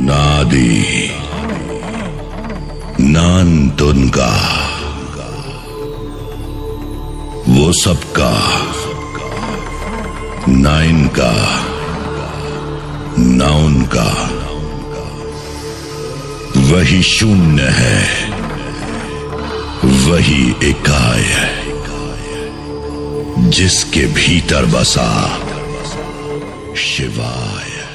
नादी। नान का वो सबका। नाइन का। नाउन का। वही शून्य है। वही इकाय है। जिसके भीतर बसा शिवाय।